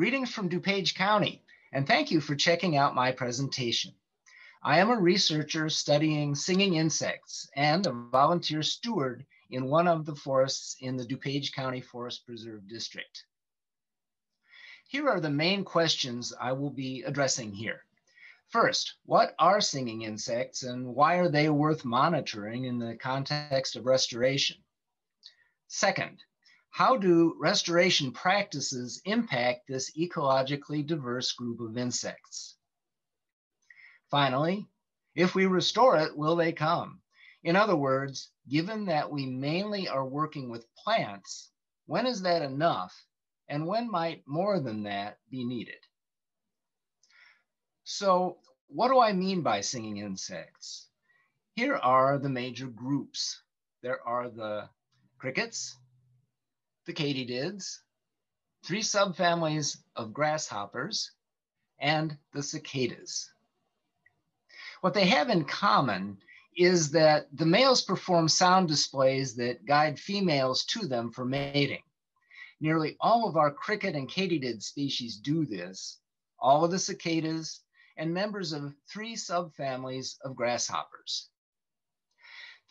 Greetings from DuPage County, and thank you for checking out my presentation. I am a researcher studying singing insects and a volunteer steward in one of the forests in the DuPage County Forest Preserve District. Here are the main questions I will be addressing here. First, what are singing insects and why are they worth monitoring in the context of restoration? Second, how do restoration practices impact this ecologically diverse group of insects? Finally, if we restore it, will they come? In other words, given that we mainly are working with plants, when is that enough? And when might more than that be needed? So what do I mean by singing insects? Here are the major groups. There are the crickets, the katydids, three subfamilies of grasshoppers, and the cicadas. What they have in common is that the males perform sound displays that guide females to them for mating. Nearly all of our cricket and katydid species do this, all of the cicadas, and members of three subfamilies of grasshoppers.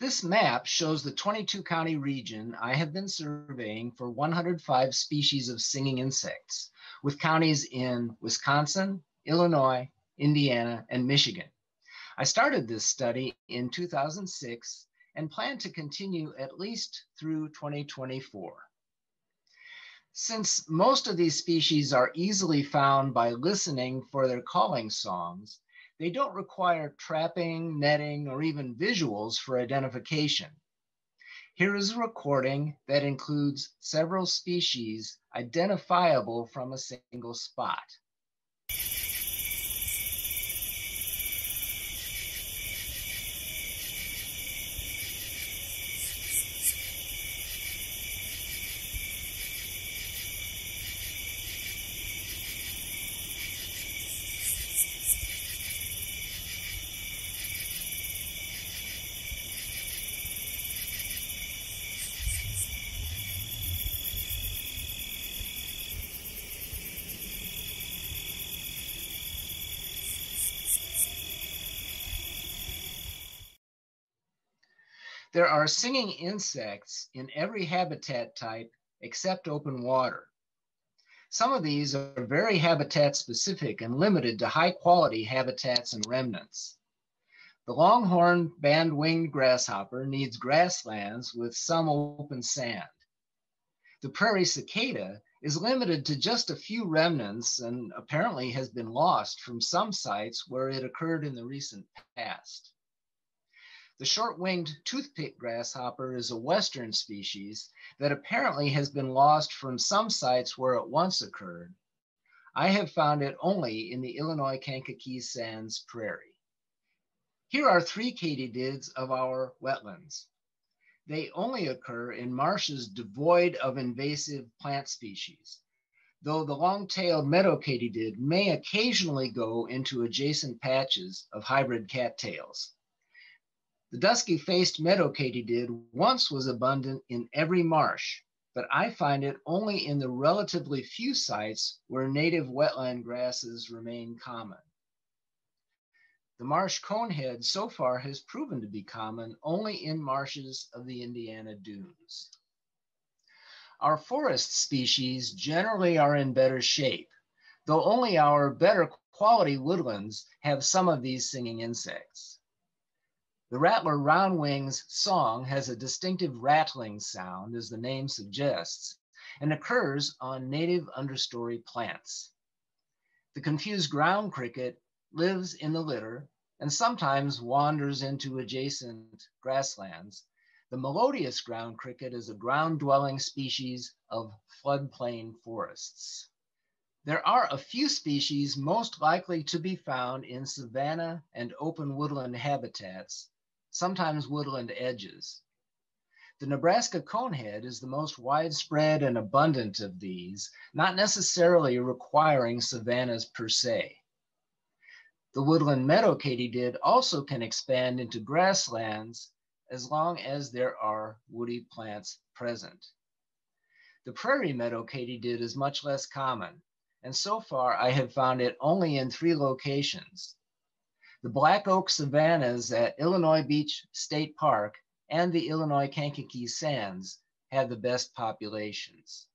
This map shows the 22 county region I have been surveying for 105 species of singing insects, with counties in Wisconsin, Illinois, Indiana, and Michigan. I started this study in 2006 and plan to continue at least through 2024. Since most of these species are easily found by listening for their calling songs, they don't require trapping, netting, or even visuals for identification. Here is a recording that includes several species identifiable from a single spot. There are singing insects in every habitat type except open water. Some of these are very habitat specific and limited to high quality habitats and remnants. The longhorn band-winged grasshopper needs grasslands with some open sand. The prairie cicada is limited to just a few remnants and apparently has been lost from some sites where it occurred in the recent past. The short-winged toothpick grasshopper is a western species that apparently has been lost from some sites where it once occurred. I have found it only in the Illinois Kankakee Sands Prairie. Here are three katydids of our wetlands. They only occur in marshes devoid of invasive plant species, though the long-tailed meadow katydid may occasionally go into adjacent patches of hybrid cattails. The dusky-faced meadow katydid once was abundant in every marsh, but I find it only in the relatively few sites where native wetland grasses remain common. The marsh conehead so far has proven to be common only in marshes of the Indiana dunes. Our forest species generally are in better shape, though only our better quality woodlands have some of these singing insects. The rattler roundwing's song has a distinctive rattling sound, as the name suggests, and occurs on native understory plants. The confused ground cricket lives in the litter and sometimes wanders into adjacent grasslands. The melodious ground cricket is a ground dwelling species of floodplain forests. There are a few species most likely to be found in savanna and open woodland habitats, sometimes woodland edges. The Nebraska conehead is the most widespread and abundant of these, not necessarily requiring savannas per se. The woodland meadow katydid also can expand into grasslands as long as there are woody plants present. The prairie meadow katydid is much less common, and so far I have found it only in three locations. The Black Oak savannas at Illinois Beach State Park and the Illinois Kankakee Sands had the best populations.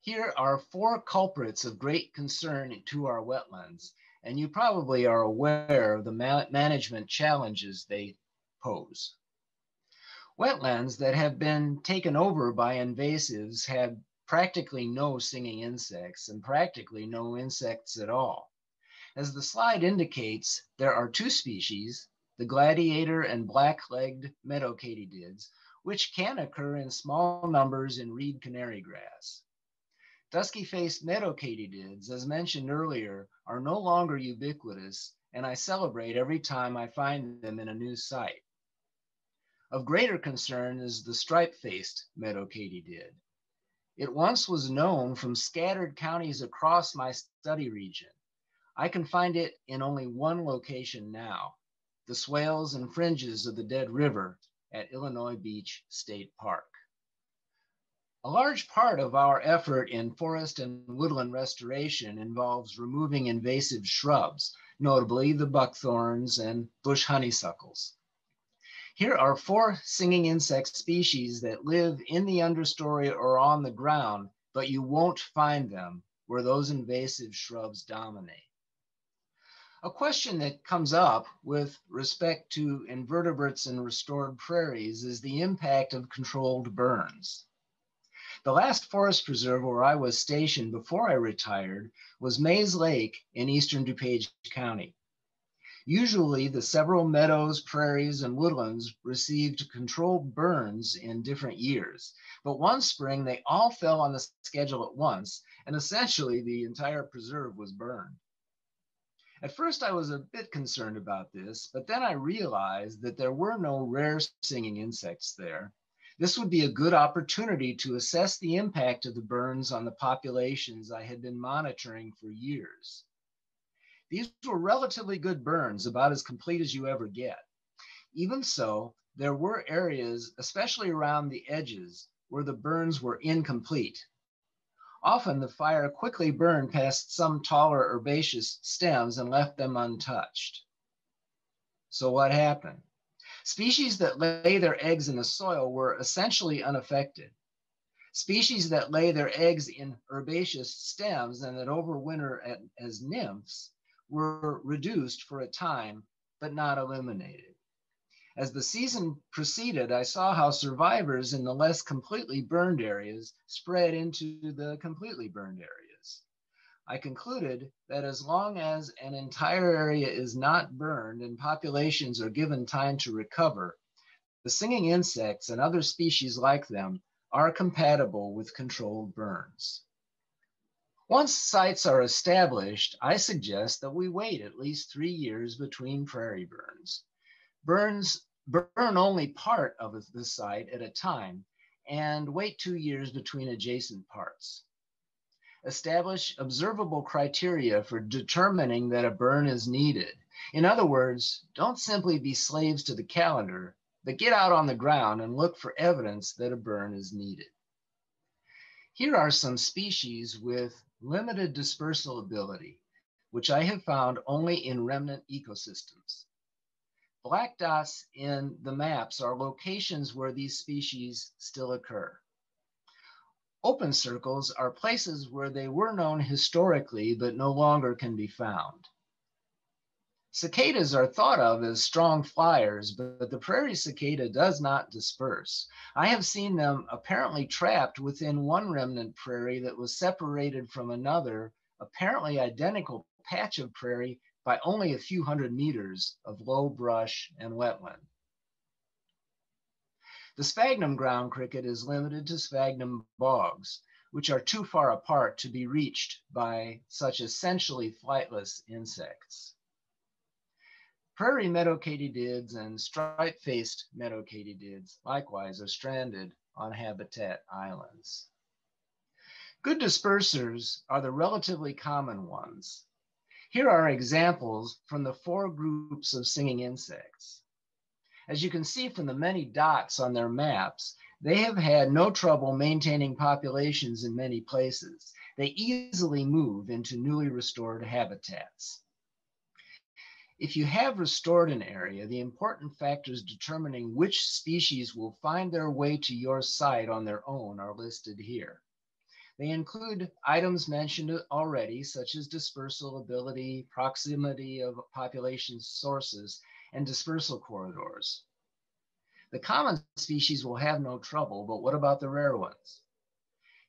Here are four culprits of great concern to our wetlands, and you probably are aware of the ma management challenges they pose. Wetlands that have been taken over by invasives have practically no singing insects and practically no insects at all. As the slide indicates, there are two species, the gladiator and black-legged meadow katydids, which can occur in small numbers in reed canary grass. Dusky-faced meadow katydids, as mentioned earlier, are no longer ubiquitous, and I celebrate every time I find them in a new site. Of greater concern is the stripe-faced meadow katydid. It once was known from scattered counties across my study region. I can find it in only one location now, the swales and fringes of the Dead River at Illinois Beach State Park. A large part of our effort in forest and woodland restoration involves removing invasive shrubs, notably the buckthorns and bush honeysuckles. Here are four singing insect species that live in the understory or on the ground, but you won't find them where those invasive shrubs dominate. A question that comes up with respect to invertebrates and restored prairies is the impact of controlled burns. The last forest preserve where I was stationed before I retired was Mayslake in eastern DuPage County. Usually the several meadows, prairies, and woodlands received controlled burns in different years. But one spring, they all fell on the schedule at once, and essentially the entire preserve was burned. At first, I was a bit concerned about this, but then I realized that there were no rare singing insects there. This would be a good opportunity to assess the impact of the burns on the populations I had been monitoring for years. These were relatively good burns, about as complete as you ever get. Even so, there were areas, especially around the edges, where the burns were incomplete. Often the fire quickly burned past some taller herbaceous stems and left them untouched. So what happened? Species that lay their eggs in the soil were essentially unaffected. Species that lay their eggs in herbaceous stems and that overwinter at, as nymphs were reduced for a time, but not eliminated. As the season proceeded, I saw how survivors in the less completely burned areas spread into the completely burned areas. I concluded that as long as an entire area is not burned and populations are given time to recover, the singing insects and other species like them are compatible with controlled burns. Once sites are established, I suggest that we wait at least three years between prairie burns. Burns burn only part of the site at a time and wait two years between adjacent parts. Establish observable criteria for determining that a burn is needed. In other words, don't simply be slaves to the calendar, but get out on the ground and look for evidence that a burn is needed. Here are some species with limited dispersal ability, which I have found only in remnant ecosystems. Black dots in the maps are locations where these species still occur. Open circles are places where they were known historically but no longer can be found. Cicadas are thought of as strong flyers, but the prairie cicada does not disperse. I have seen them apparently trapped within one remnant prairie that was separated from another, apparently identical patch of prairie by only a few hundred meters of low brush and wetland. The sphagnum ground cricket is limited to sphagnum bogs, which are too far apart to be reached by such essentially flightless insects. Prairie meadow katydids and stripe-faced meadow katydids likewise are stranded on habitat islands. Good dispersers are the relatively common ones. Here are examples from the four groups of singing insects. As you can see from the many dots on their maps, They have had no trouble maintaining populations in many places. They easily move into newly restored habitats. If you have restored an area, the important factors determining which species will find their way to your site on their own are listed here. They include items mentioned already, such as dispersal ability, proximity of population sources, and dispersal corridors. The common species will have no trouble, but what about the rare ones?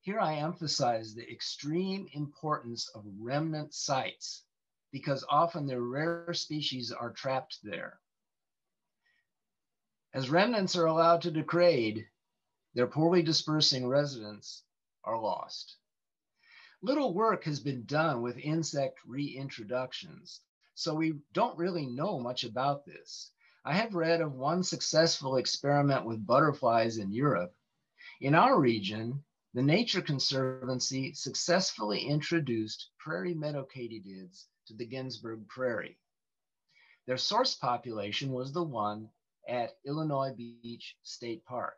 Here I emphasize the extreme importance of remnant sites because often the rare species are trapped there. As remnants are allowed to degrade, their poorly dispersing residents are lost. Little work has been done with insect reintroductions, so we don't really know much about this. I have read of one successful experiment with butterflies in Europe. In our region, the Nature Conservancy successfully introduced prairie meadow katydids to the Gensburg Prairie. Their source population was the one at Illinois Beach State Park.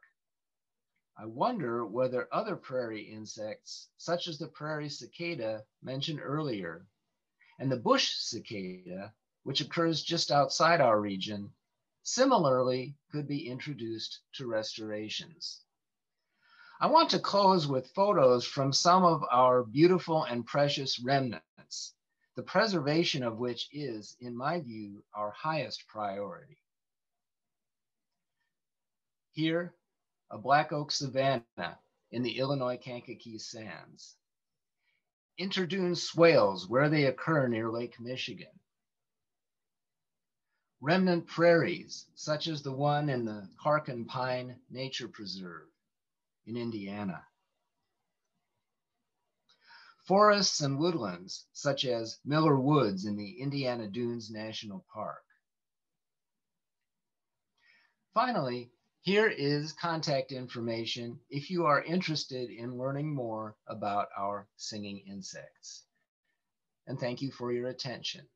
I wonder whether other prairie insects, such as the prairie cicada mentioned earlier, and the bush cicada, which occurs just outside our region, similarly could be introduced to restorations. I want to close with photos from some of our beautiful and precious remnants, the preservation of which is, in my view, our highest priority. Here, a black oak savanna in the Illinois Kankakee Sands. Interdune swales where they occur near Lake Michigan remnant prairies, such as the one in the Clark Pine Nature Preserve in Indiana. Forests and woodlands, such as Miller Woods in the Indiana Dunes National Park. Finally, here is contact information if you are interested in learning more about our singing insects. And thank you for your attention.